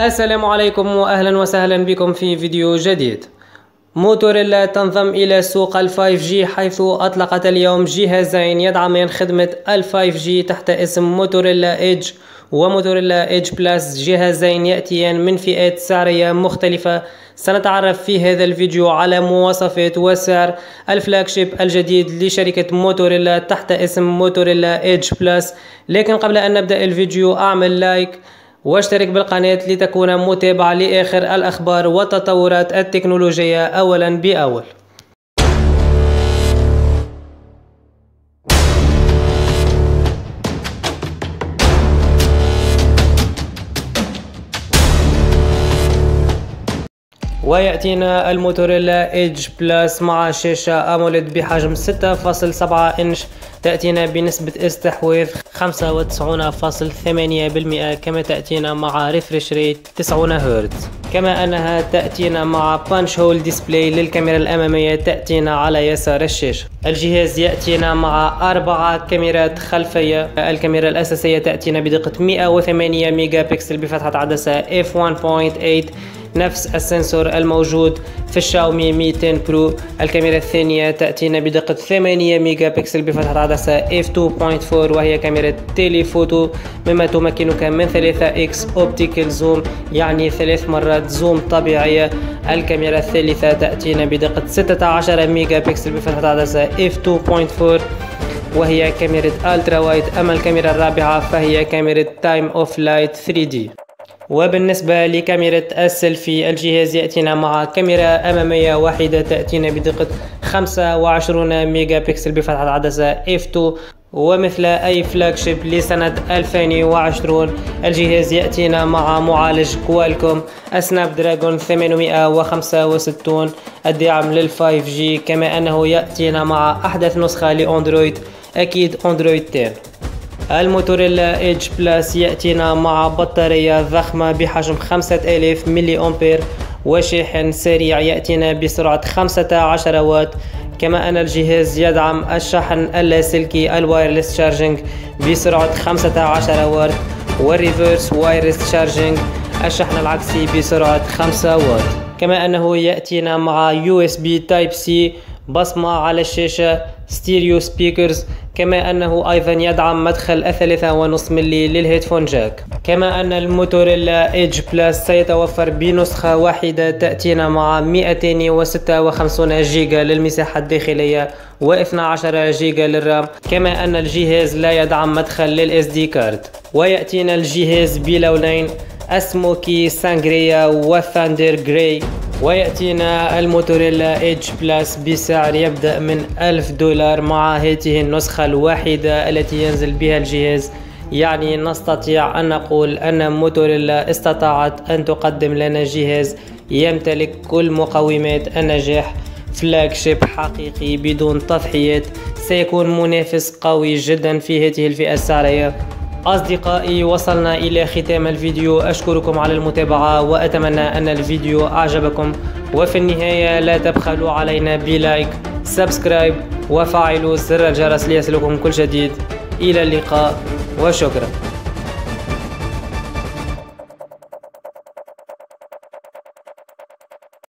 السلام عليكم واهلا وسهلا بكم في فيديو جديد. موتورولا تنضم إلى سوق ال 5G حيث أطلقت اليوم جهازين يدعمان خدمة ال 5G تحت اسم موتورولا Edge وموتورولا Edge Plus جهازين يأتيان من فئات سعرية مختلفة. سنتعرف في هذا الفيديو على مواصفات وسعر ال flagship الجديد لشركة موتورولا تحت اسم موتورولا Edge Plus لكن قبل أن نبدأ الفيديو أعمل like واشترك بالقناة لتكون متابع لآخر الأخبار والتطورات التكنولوجية أولا بأول. ويأتينا الموتورولا Edge Plus مع شاشة AMOLED بحجم 6.7 إنش. تأتينا بنسبة استحواذ 95.8% كما تأتينا مع refresh rate 90 هرتز. كما أنها تأتينا مع punch hole display للكاميرا الأمامية تأتينا على يسار الشاشة. الجهاز يأتينا مع أربعة كاميرات خلفية. الكاميرا الأساسية تأتينا بدقة 108 ميجا بكسل بفتحة عدسة f1.8 نفس ال sensor الموجود في الشاومي 200 برو. الكاميرا الثانية تأتينا بدقة 8 ميجا بكسل بفتحة عدسة f2.4 وهي كاميرا telephoto مما تمكنك من 3x optical zoom يعني ثلاث مرات zoom طبيعية. الكاميرا الثالثة تأتينا بدقة 16 ميجا بكسل بفتحة عدسة f2.4 وهي كاميرا ultra wide. أما الكاميرا الرابعة فهي كاميرا time of flight 3D وبالنسبة لكاميرا السيلفي الجهاز يأتينا مع كاميرا أمامية واحدة تأتينا بدقة 25 ميجا بكسل بفتحة عدسة f2 ومثل أي flagship لسنة 2020 الجهاز يأتينا مع معالج Qualcomm Snapdragon 865 الدعم لل 5G كما أنه يأتينا مع أحدث نسخة لأندرويد أكيد أندرويد 10 الموتورولا Edge Plus يأتينا مع بطارية ضخمة بحجم 5000 ملي أمبير. وشاحن سريع يأتينا بسرعة 15 واط. كما أن الجهاز يدعم الشحن اللاسلكي ال wireless charging بسرعة 15 واط. وال reverse wireless charging الشحن العكسي بسرعة 5 واط. كما أنه يأتينا مع USB Type C بصمة على الشاشة stereo speakers كما أنه أيضا يدعم مدخل الثلاثة ونصف ملي لل headphone jack. كما أن الموتورولا Edge Plus سيتوفر بنسخة واحدة تأتينا مع 256 جيجا للمساحة الداخلية و12 جيجا لل RAM. كما أن الجهاز لا يدعم مدخل لل SD card. ويأتينا الجهاز بلونين Smoky Sangria و Thunder Grey. ويأتينا الموتورولا Edge Plus بسعر يبدأ من ألف دولار مع هذه النسخة الواحدة التي ينزل بها الجهاز. يعني نستطيع أن نقول أن موتورولا استطاعت أن تقدم لنا جهاز يمتلك كل مقومات النجاح. flagship حقيقي بدون تضحيات. سيكون منافس قوي جدا في هذه الفئة السعرية. أصدقائي وصلنا إلى ختام الفيديو. أشكركم على المتابعة وأتمنى أن الفيديو أعجبكم. وفي النهاية لا تبخلوا علينا ب like subscribe وفعلوا زر الجرس ليصلكم كل جديد. إلى اللقاء وشكرا.